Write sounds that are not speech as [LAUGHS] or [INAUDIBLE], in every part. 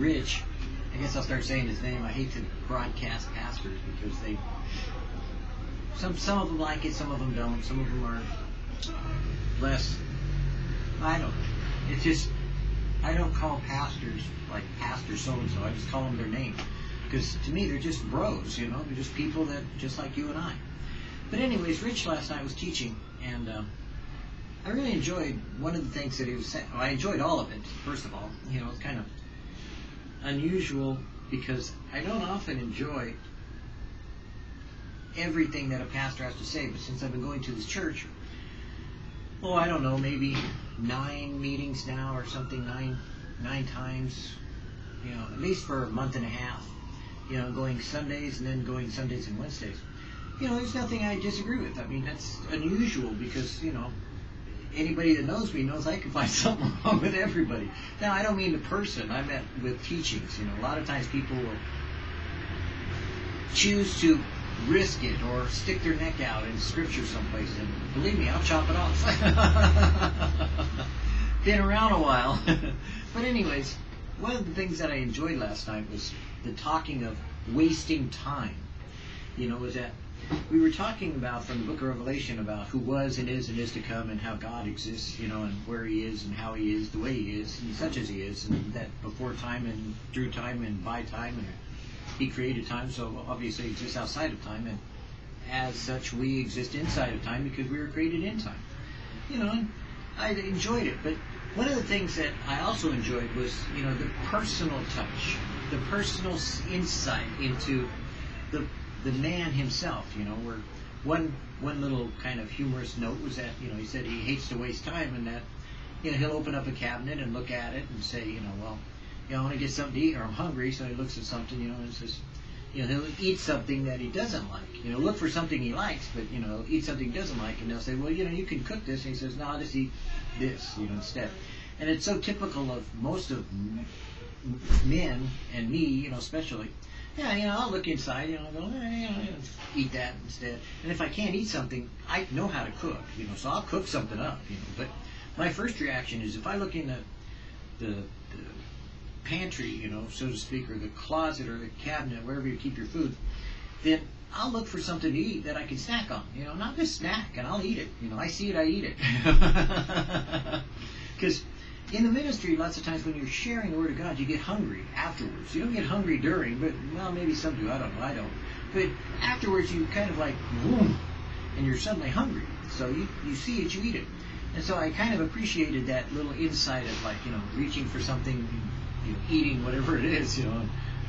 Rich, I guess I'll start saying his name. I hate to broadcast pastors because they some some of them like it, some of them don't. Some of them are less. I don't. It's just I don't call pastors like pastor so and so. I just call them their name because to me they're just bros. You know, they're just people that just like you and I. But anyways, Rich last night was teaching and. Uh, I really enjoyed one of the things that he was saying. Well, I enjoyed all of it, first of all. You know, it's kind of unusual because I don't often enjoy everything that a pastor has to say, but since I've been going to this church, oh, I don't know, maybe nine meetings now or something, nine nine times, you know, at least for a month and a half, you know, going Sundays and then going Sundays and Wednesdays. You know, there's nothing I disagree with. I mean, that's unusual because, you know, anybody that knows me knows I can find [LAUGHS] something wrong with everybody. Now, I don't mean the person. I meant with teachings. You know, a lot of times people will choose to risk it or stick their neck out in scripture someplace, and believe me, I'll chop it off. [LAUGHS] Been around a while. [LAUGHS] but anyways, one of the things that I enjoyed last night was the talking of wasting time. You know, was that we were talking about from the book of Revelation about who was and is and is to come and how God exists, you know, and where he is and how he is, the way he is, and such as he is, and that before time and through time and by time, and he created time, so obviously exists outside of time, and as such we exist inside of time because we were created in time. You know, and I enjoyed it, but one of the things that I also enjoyed was, you know, the personal touch, the personal insight into the the man himself, you know, where one one little kind of humorous note was that, you know, he said he hates to waste time and that, you know, he'll open up a cabinet and look at it and say, you know, well, you know, I want to get something to eat or I'm hungry, so he looks at something, you know, and says, you know, he'll eat something that he doesn't like. You know, look for something he likes, but, you know, eat something he doesn't like, and they'll say, well, you know, you can cook this. And he says, no, I'll just eat this, you know, instead. And it's so typical of most of men, and me, you know, especially, yeah, you know, I'll look inside, you know, go, eh, you know, eat that instead. And if I can't eat something, I know how to cook, you know, so I'll cook something up, you know. But my first reaction is if I look in the, the, the pantry, you know, so to speak, or the closet or the cabinet, wherever you keep your food, then I'll look for something to eat that I can snack on, you know, not just snack, and I'll eat it. You know, I see it, I eat it. [LAUGHS] Because in the ministry, lots of times when you're sharing the Word of God, you get hungry afterwards. You don't get hungry during, but, well, maybe some do. I don't know. I don't. But afterwards, you kind of like, boom, and you're suddenly hungry. So you, you see it, you eat it. And so I kind of appreciated that little insight of like, you know, reaching for something, you know, eating whatever it is, you know.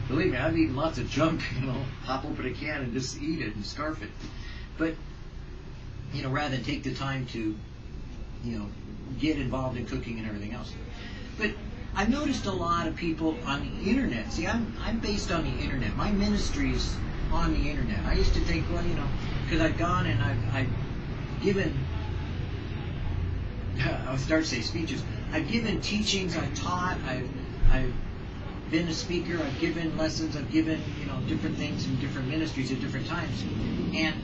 Believe me, I've eaten lots of junk, [LAUGHS] you know, pop open a can and just eat it and scarf it. But, you know, rather than take the time to, you know, get involved in cooking and everything else. But I've noticed a lot of people on the internet. See, I'm, I'm based on the internet. My ministry's on the internet. I used to think, well, you know, because I've gone and I've, I've given, [LAUGHS] I'll start to say speeches. I've given teachings, I've taught, I've, I've been a speaker, I've given lessons, I've given, you know, different things in different ministries at different times. And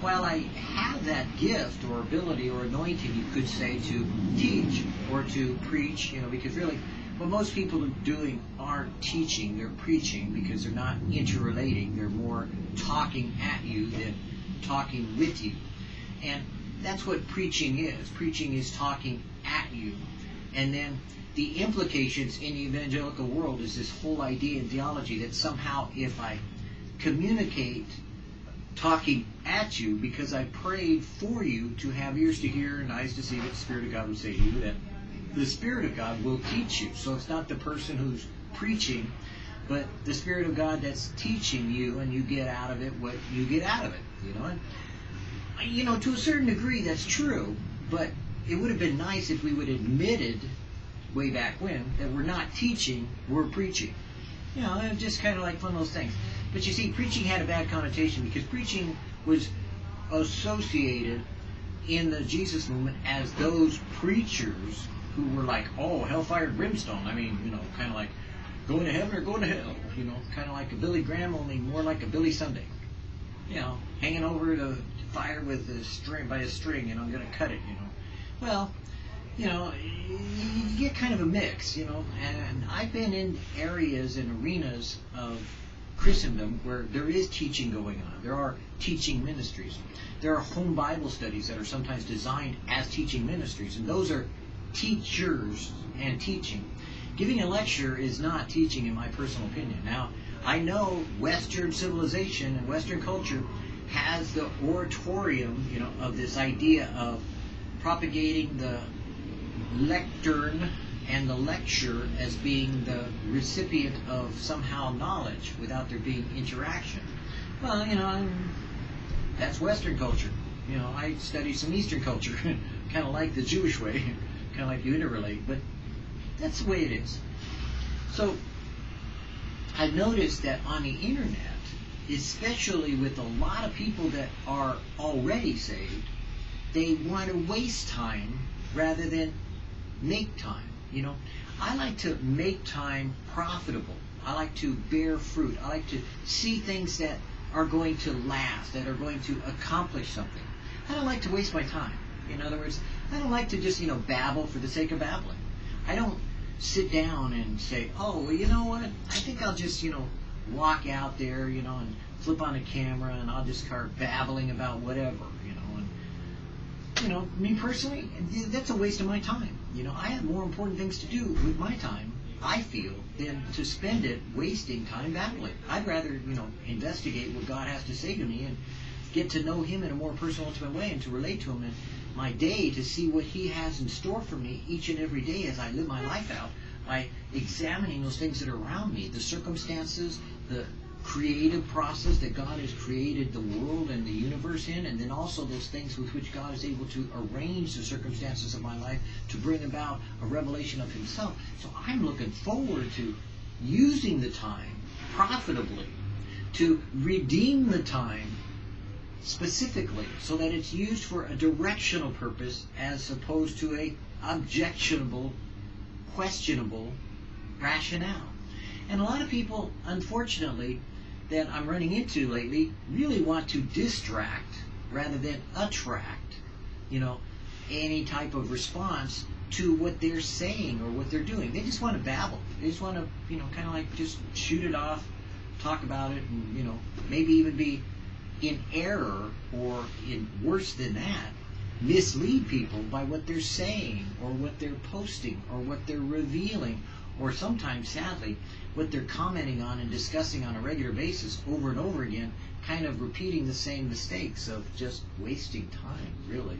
while I have that gift or ability or anointing, you could say, to teach or to preach, you know, because really what most people are doing aren't teaching, they're preaching because they're not interrelating. They're more talking at you than talking with you. And that's what preaching is. Preaching is talking at you. And then the implications in the evangelical world is this whole idea in theology that somehow if I communicate talking at you because I prayed for you to have ears to hear and eyes to see what the Spirit of God would say to you, that the Spirit of God will teach you. So it's not the person who's preaching, but the Spirit of God that's teaching you, and you get out of it what you get out of it. You know, and you know to a certain degree that's true, but it would have been nice if we would have admitted way back when that we're not teaching, we're preaching. You know, it's just kind of like one of those things. But you see, preaching had a bad connotation because preaching was associated in the Jesus movement as those preachers who were like, oh, hellfire and brimstone. I mean, you know, kind of like going to heaven or going to hell. You know, kind of like a Billy Graham, only more like a Billy Sunday. You know, hanging over the fire with a string by a string, and I'm going to cut it. You know, well, you know, you get kind of a mix, you know. And I've been in areas and arenas of Christendom where there is teaching going on. There are teaching ministries. There are home Bible studies that are sometimes designed as teaching ministries, and those are teachers and teaching. Giving a lecture is not teaching, in my personal opinion. Now, I know Western civilization and Western culture has the oratorium, you know, of this idea of propagating the lectern and the lecture as being the recipient of somehow knowledge without there being interaction. Well, you know, that's Western culture. You know, I study some Eastern culture, [LAUGHS] kind of like the Jewish way, [LAUGHS] kind of like you interrelate, but that's the way it is. So, I've noticed that on the internet, especially with a lot of people that are already saved, they want to waste time rather than make time. You know, I like to make time profitable. I like to bear fruit. I like to see things that are going to last, that are going to accomplish something. I don't like to waste my time. In other words, I don't like to just, you know, babble for the sake of babbling. I don't sit down and say, oh, well, you know what? I think I'll just, you know, walk out there, you know, and flip on a camera and I'll just start babbling about whatever, you know. You know, me personally, that's a waste of my time. You know, I have more important things to do with my time, I feel, than to spend it wasting time battling. I'd rather, you know, investigate what God has to say to me and get to know Him in a more personal, intimate way and to relate to Him in my day to see what He has in store for me each and every day as I live my life out by examining those things that are around me, the circumstances, the creative process that God has created the world and the universe in, and then also those things with which God is able to arrange the circumstances of my life to bring about a revelation of Himself. So I'm looking forward to using the time profitably to redeem the time specifically so that it's used for a directional purpose as opposed to a objectionable, questionable rationale. And a lot of people, unfortunately, that I'm running into lately really want to distract rather than attract, you know, any type of response to what they're saying or what they're doing. They just want to babble. They just want to, you know, kind of like just shoot it off, talk about it, and, you know, maybe even be in error or in worse than that, mislead people by what they're saying or what they're posting or what they're revealing or sometimes, sadly, what they're commenting on and discussing on a regular basis over and over again, kind of repeating the same mistakes of just wasting time, really.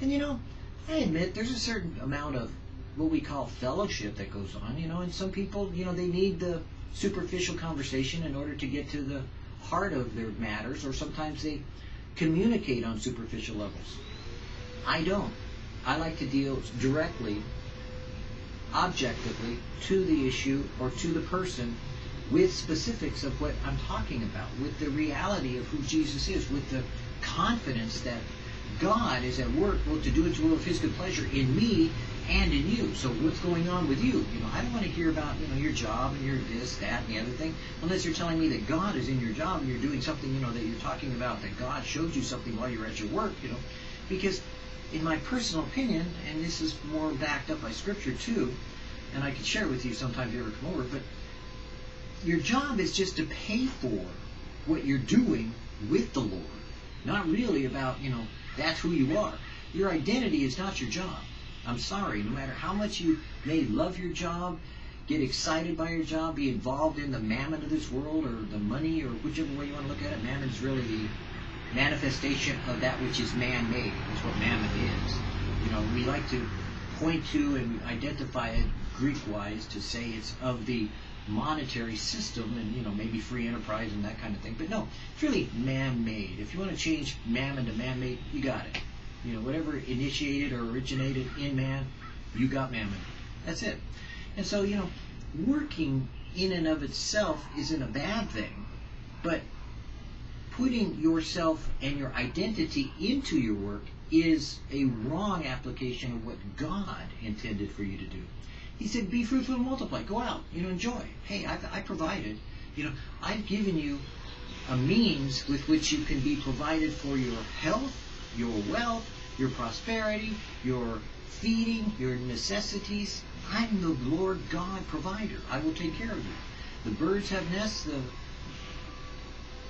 And you know, I admit there's a certain amount of what we call fellowship that goes on, you know, and some people, you know, they need the superficial conversation in order to get to the heart of their matters, or sometimes they communicate on superficial levels. I don't. I like to deal directly objectively to the issue or to the person with specifics of what I'm talking about, with the reality of who Jesus is, with the confidence that God is at work both to do His will of His good pleasure in me and in you. So what's going on with you? You know, I don't want to hear about you know your job and your this, that, and the other thing, unless you're telling me that God is in your job and you're doing something you know that you're talking about that God showed you something while you're at your work. You know, because in my personal opinion, and this is more backed up by Scripture too, and I can share it with you sometime if you ever come over, but your job is just to pay for what you're doing with the Lord. Not really about, you know, that's who you are. Your identity is not your job. I'm sorry, no matter how much you may love your job, get excited by your job, be involved in the mammon of this world or the money or whichever way you want to look at it, mammon is really the manifestation of that which is man-made. That's what mammon is. You know, we like to point to and identify it Greek-wise to say it's of the monetary system and you know maybe free enterprise and that kind of thing. But no, it's really man-made. If you want to change mammon to man-made, you got it. You know, whatever initiated or originated in man, you got mammon. That's it. And so, you know, working in and of itself isn't a bad thing, but putting yourself and your identity into your work is a wrong application of what God intended for you to do. He said, be fruitful and multiply. Go out, you know, enjoy. Hey, I've, I provided. You know, I've given you a means with which you can be provided for your health, your wealth, your prosperity, your feeding, your necessities. I'm the Lord God provider. I will take care of you. The birds have nests. The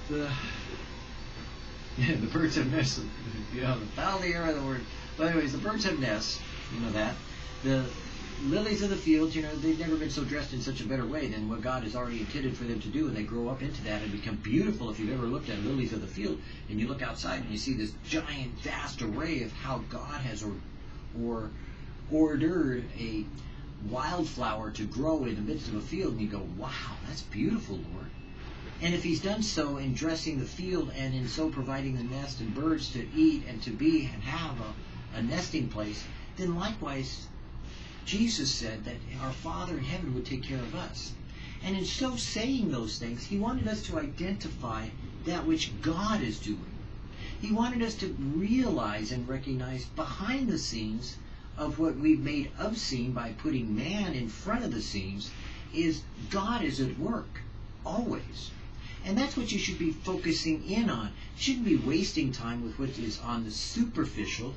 the uh, [LAUGHS] yeah, the birds have nests. You know, the fowl, the air, of the word. But anyways, the birds have nests. You know that. The lilies of the field, you know, they've never been so dressed in such a better way than what God has already intended for them to do, and they grow up into that and become beautiful. If you've ever looked at lilies of the field, and you look outside and you see this giant, vast array of how God has or, or ordered a wildflower to grow in the midst of a field, and you go, wow, that's beautiful, Lord. And if he's done so in dressing the field and in so providing the nest and birds to eat and to be and have a, a nesting place, then likewise Jesus said that our Father in heaven would take care of us. And in so saying those things, he wanted us to identify that which God is doing. He wanted us to realize and recognize behind the scenes of what we've made obscene by putting man in front of the scenes is God is at work, always. And that's what you should be focusing in on. You shouldn't be wasting time with what is on the superficial,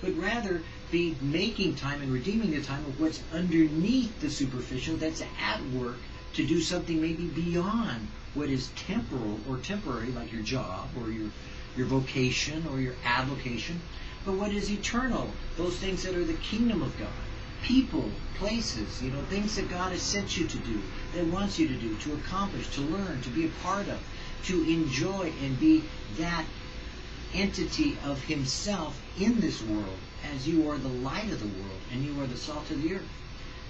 but rather be making time and redeeming the time of what's underneath the superficial that's at work to do something maybe beyond what is temporal or temporary, like your job or your your vocation or your avocation, but what is eternal, those things that are the kingdom of God people, places, you know, things that God has sent you to do, that wants you to do, to accomplish, to learn, to be a part of, to enjoy and be that entity of Himself in this world as you are the light of the world and you are the salt of the earth.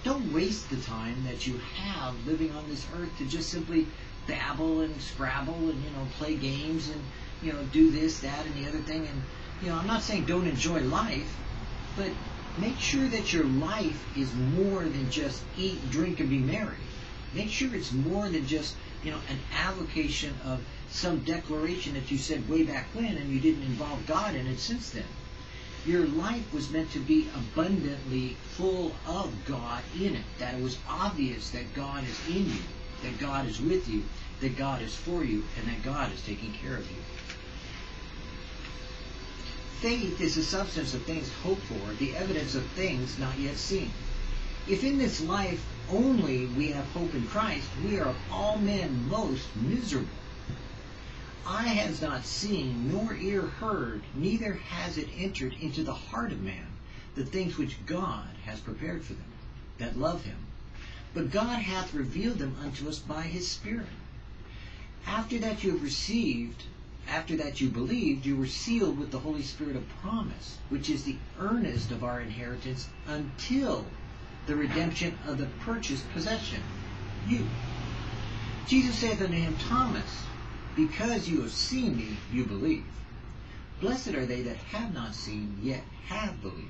Don't waste the time that you have living on this earth to just simply babble and scrabble and, you know, play games and, you know, do this, that, and the other thing. And, you know, I'm not saying don't enjoy life, but make sure that your life is more than just eat, drink, and be merry. Make sure it's more than just, you know, an avocation of some declaration that you said way back when and you didn't involve God in it since then. Your life was meant to be abundantly full of God in it. That it was obvious that God is in you, that God is with you, that God is for you, and that God is taking care of you. Faith is the substance of things hoped for, the evidence of things not yet seen. If in this life only we have hope in Christ, we are of all men most miserable. Eye has not seen, nor ear heard, neither has it entered into the heart of man, the things which God has prepared for them that love him. But God hath revealed them unto us by his Spirit. After that you have received after that you believed, you were sealed with the Holy Spirit of promise, which is the earnest of our inheritance until the redemption of the purchased possession. You. Jesus saith unto him, Thomas, because you have seen me, you believe. Blessed are they that have not seen, yet have believed.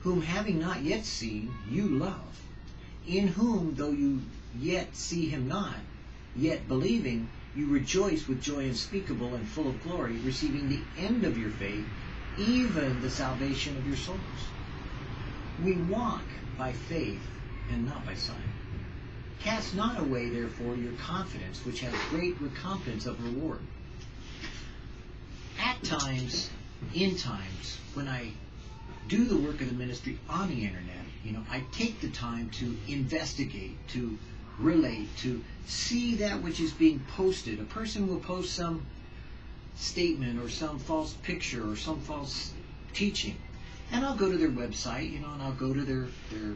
Whom having not yet seen, you love. In whom, though you yet see him not, yet believing, you rejoice with joy unspeakable and full of glory, receiving the end of your faith, even the salvation of your souls. We walk by faith and not by sight. Cast not away, therefore, your confidence, which has great recompense of reward. At times, in times, when I do the work of the ministry on the internet, you know, I take the time to investigate, to relate, to see that which is being posted. A person will post some statement or some false picture or some false teaching. And I'll go to their website, you know, and I'll go to their, their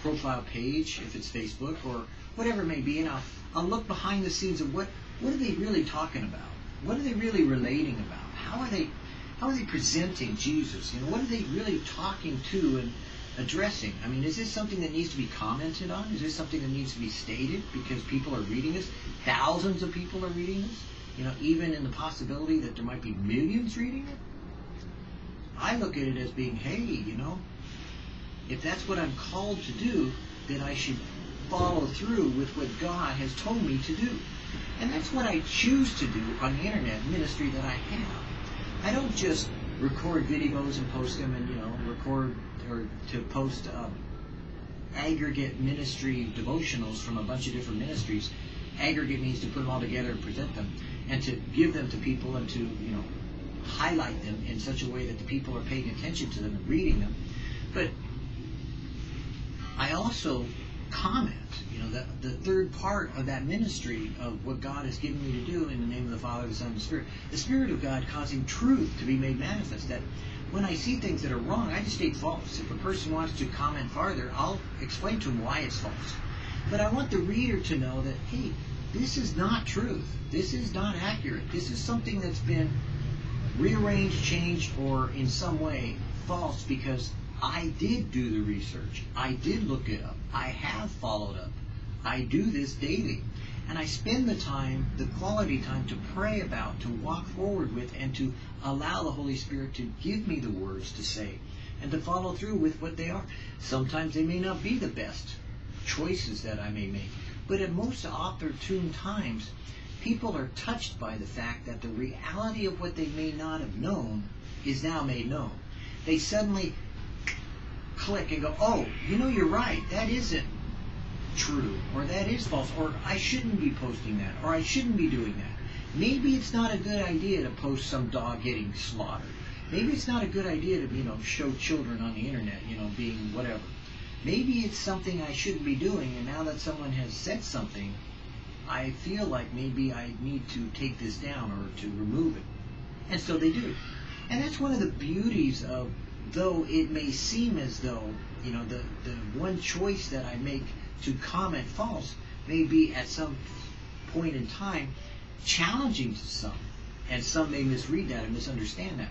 profile page, if it's Facebook or whatever it may be, and I'll, I'll look behind the scenes of what, what are they really talking about? What are they really relating about? How are they, how are they presenting Jesus? You know, what are they really talking to and addressing? I mean, is this something that needs to be commented on? Is this something that needs to be stated because people are reading this? Thousands of people are reading this? You know, even in the possibility that there might be millions reading it? I look at it as being, hey, you know, if that's what I'm called to do, then I should follow through with what God has told me to do. And that's what I choose to do on the internet ministry that I have. I don't just record videos and post them and, you know, record or to post um, aggregate ministry devotionals from a bunch of different ministries. Aggregate means to put them all together and present them, and to give them to people and to you know highlight them in such a way that the people are paying attention to them and reading them. But I also comment, you know, the, the third part of that ministry of what God has given me to do in the name of the Father, the Son, and the Spirit. The Spirit of God causing truth to be made manifest. That when I see things that are wrong, I just state false. If a person wants to comment farther, I'll explain to them why it's false. But I want the reader to know that, hey, this is not truth. This is not accurate. This is something that's been rearranged, changed, or in some way false because I did do the research. I did look it up. I have followed up. I do this daily. And I spend the time, the quality time to pray about, to walk forward with, and to allow the Holy Spirit to give me the words to say and to follow through with what they are. Sometimes they may not be the best choices that I may make, but at most opportune times, people are touched by the fact that the reality of what they may not have known is now made known. They suddenly click and go, oh, you know, you're right. That isn't true, or that is false, or I shouldn't be posting that, or I shouldn't be doing that. Maybe it's not a good idea to post some dog getting slaughtered. Maybe it's not a good idea to, you know, show children on the internet, you know, being whatever. Maybe it's something I shouldn't be doing, and now that someone has said something, I feel like maybe I need to take this down or to remove it. And so they do. And that's one of the beauties of though it may seem as though, you know, the, the one choice that I make to comment false may be at some point in time challenging to some, and some may misread that and misunderstand that.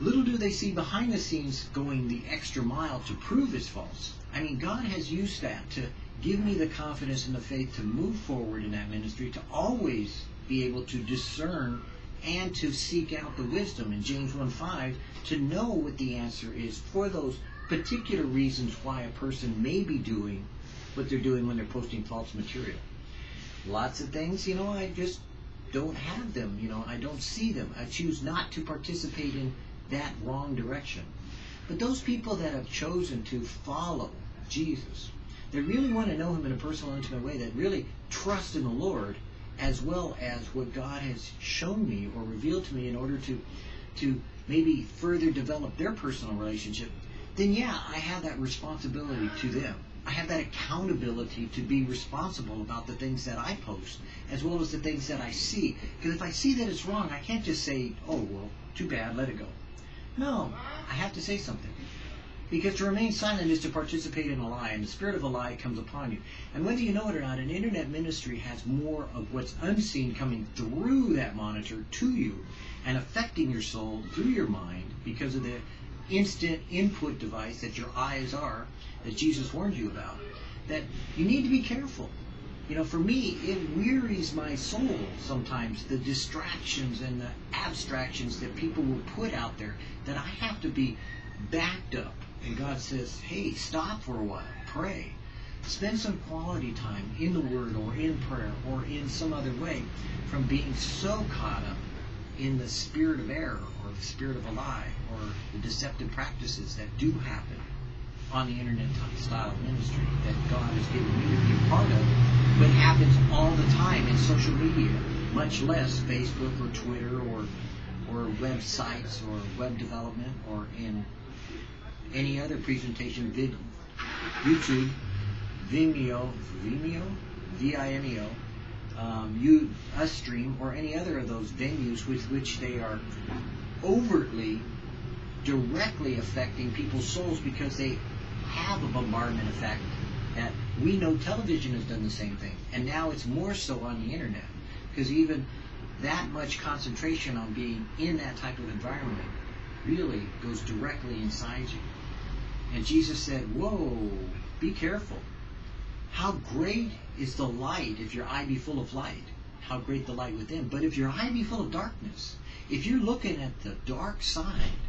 Little do they see behind the scenes going the extra mile to prove it's false. I mean, God has used that to give me the confidence and the faith to move forward in that ministry, to always be able to discern and to seek out the wisdom in James 1.5 to know what the answer is for those particular reasons why a person may be doing what they're doing when they're posting false material. Lots of things, you know, I just don't have them, you know, I don't see them. I choose not to participate in that wrong direction. But those people that have chosen to follow Jesus, they really want to know him in a personal, intimate way, that really trust in the Lord as well as what God has shown me or revealed to me in order to to maybe further develop their personal relationship, then yeah, I have that responsibility to them. I have that accountability to be responsible about the things that I post, as well as the things that I see. Because if I see that it's wrong, I can't just say, oh, well, too bad, let it go. No, I have to say something. Because to remain silent is to participate in a lie, and the spirit of a lie comes upon you. And whether you know it or not, an internet ministry has more of what's unseen coming through that monitor to you and affecting your soul through your mind because of the instant input device that your eyes are, that Jesus warned you about. That you need to be careful. You know, for me, it wearies my soul sometimes, the distractions and the abstractions that people will put out there, that I have to be backed up and God says, hey, stop for a while, pray. Spend some quality time in the Word or in prayer or in some other way from being so caught up in the spirit of error or the spirit of a lie or the deceptive practices that do happen on the internet style ministry that God has given me to be a part of, but happens all the time in social media, much less Facebook or Twitter or or websites or web development or in any other presentation, vid, YouTube, Vimeo, Vimeo, V-I-M-E-O, um, you, Ustream, or any other of those venues with which they are overtly, directly affecting people's souls because they have a bombardment effect that we know television has done the same thing. And now it's more so on the internet because even that much concentration on being in that type of environment really goes directly inside you. And Jesus said, Whoa, be careful. How great is the light if your eye be full of light? How great the light within. But if your eye be full of darkness, if you're looking at the dark side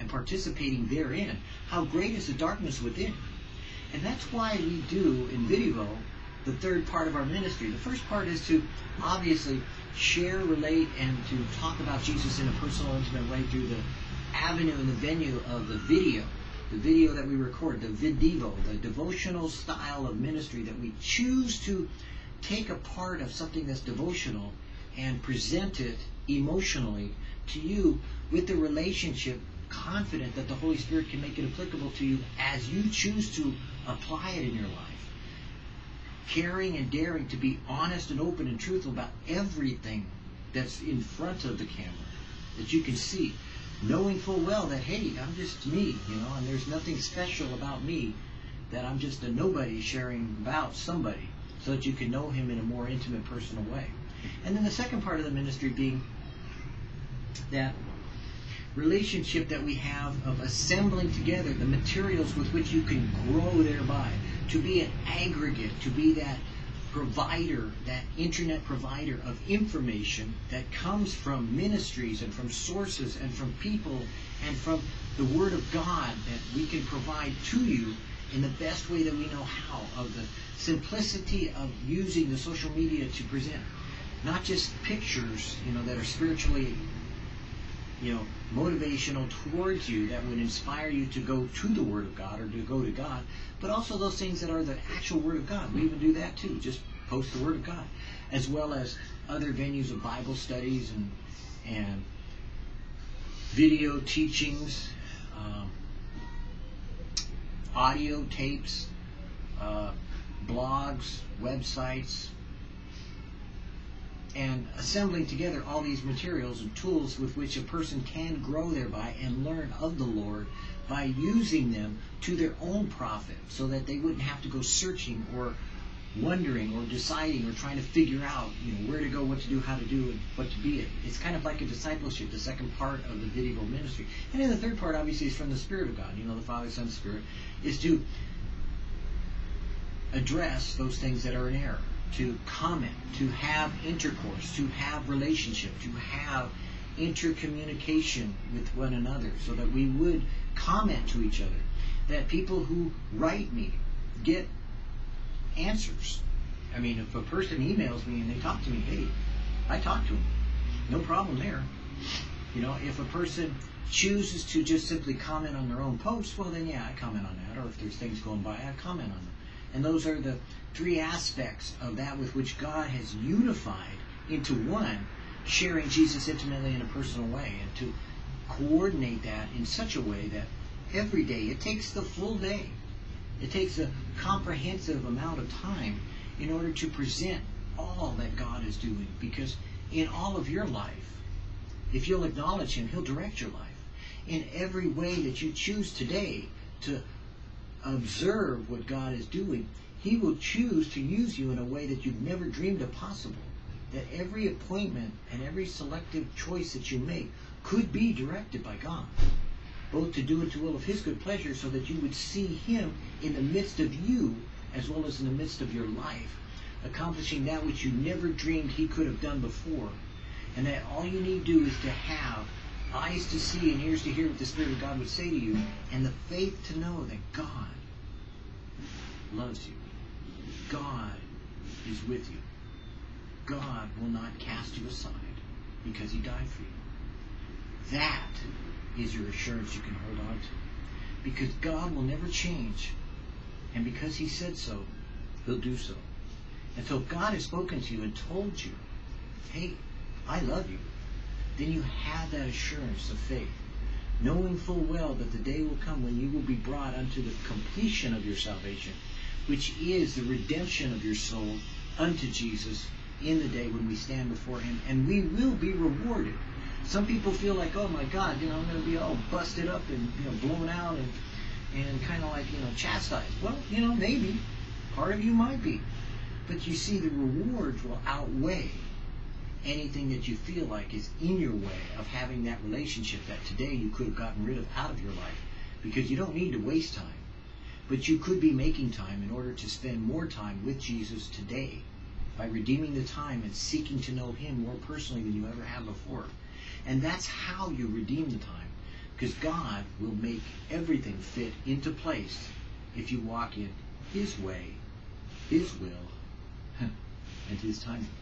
and participating therein, how great is the darkness within? And that's why we do in video the third part of our ministry. The first part is to obviously share, relate, and to talk about Jesus in a personal, intimate way through the avenue and the venue of the video the video that we record, the VidDevo, the devotional style of ministry that we choose to take a part of something that's devotional and present it emotionally to you with the relationship confident that the Holy Spirit can make it applicable to you as you choose to apply it in your life. Caring and daring to be honest and open and truthful about everything that's in front of the camera that you can see. Knowing full well that, hey, I'm just me, you know, and there's nothing special about me, that I'm just a nobody sharing about somebody so that you can know him in a more intimate, personal way. And then the second part of the ministry being that relationship that we have of assembling together the materials with which you can grow thereby, to be an aggregate, to be that provider, that internet provider of information that comes from ministries and from sources and from people and from the Word of God that we can provide to you in the best way that we know how, of the simplicity of using the social media to present. Not just pictures, you know, that are spiritually, you know, motivational towards you that would inspire you to go to the Word of God or to go to God, but also those things that are the actual Word of God. We even do that too, just post the Word of God, as well as other venues of Bible studies and and video teachings, um, audio tapes, uh, blogs, websites, and assembling together all these materials and tools with which a person can grow thereby and learn of the Lord by using them to their own profit so that they wouldn't have to go searching or wondering or deciding or trying to figure out you know where to go what to do how to do and what to be it. It's kind of like a discipleship the second part of the video ministry. And then the third part obviously is from the spirit of god. You know the father son spirit is to address those things that are in error to comment, to have intercourse, to have relationship, to have intercommunication with one another so that we would comment to each other. That people who write me get answers. I mean, if a person emails me and they talk to me, hey, I talk to them. No problem there. You know, if a person chooses to just simply comment on their own posts, well, then yeah, I comment on that. Or if there's things going by, I comment on them. And those are the three aspects of that with which God has unified into one, sharing Jesus intimately in a personal way, and to coordinate that in such a way that every day, it takes the full day. It takes a comprehensive amount of time in order to present all that God is doing. Because in all of your life, if you'll acknowledge Him, He'll direct your life. In every way that you choose today to observe what God is doing, He will choose to use you in a way that you've never dreamed of possible. That every appointment and every selective choice that you make could be directed by God. Both to do it to will of His good pleasure so that you would see Him in the midst of you as well as in the midst of your life, accomplishing that which you never dreamed He could have done before. And that all you need to do is to have eyes to see and ears to hear what the Spirit of God would say to you, and the faith to know that God loves you. God is with you. God will not cast you aside because he died for you. That is your assurance you can hold on to. Because God will never change. And because he said so, he'll do so. And so if God has spoken to you and told you, hey, I love you, then you have that assurance of faith, knowing full well that the day will come when you will be brought unto the completion of your salvation, which is the redemption of your soul unto Jesus in the day when we stand before him, and we will be rewarded. Some people feel like, oh my God, you know, I'm going to be all busted up and you know blown out and and kind of like you know chastised. Well, you know, maybe part of you might be, but you see, the rewards will outweigh anything that you feel like is in your way of having that relationship that today you could have gotten rid of out of your life because you don't need to waste time. But you could be making time in order to spend more time with Jesus today by redeeming the time and seeking to know Him more personally than you ever have before. And that's how you redeem the time. Because God will make everything fit into place if you walk in His way, His will, [LAUGHS] and His timing.